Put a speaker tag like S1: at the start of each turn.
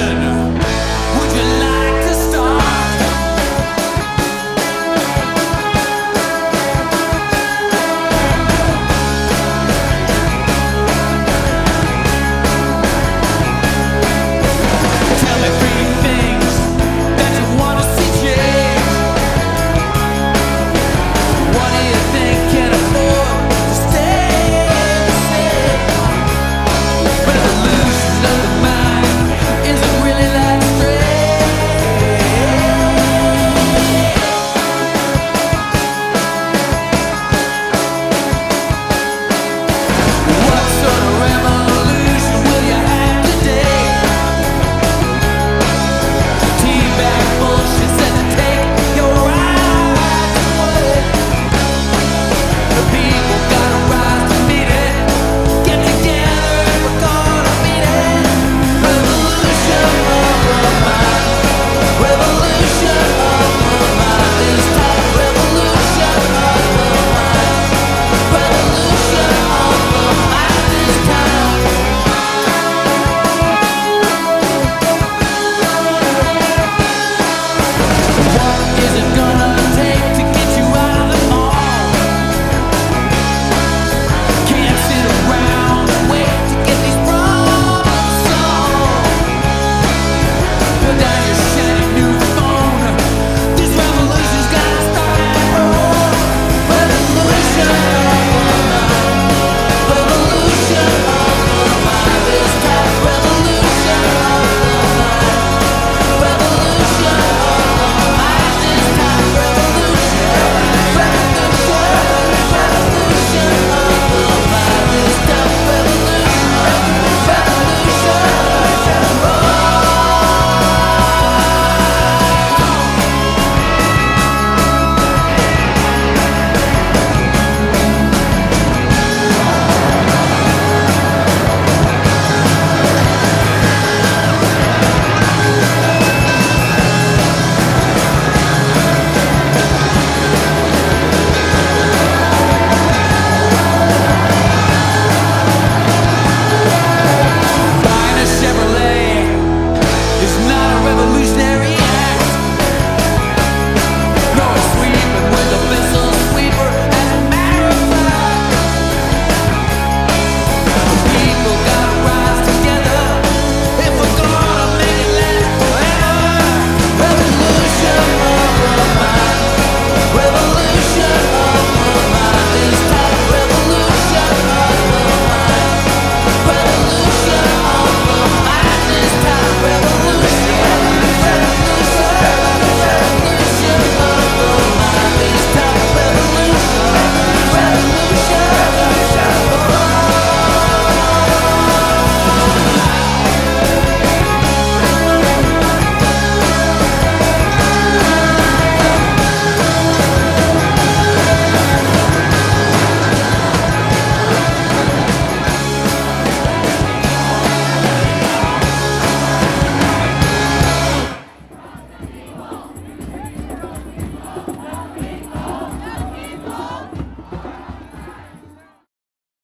S1: Again.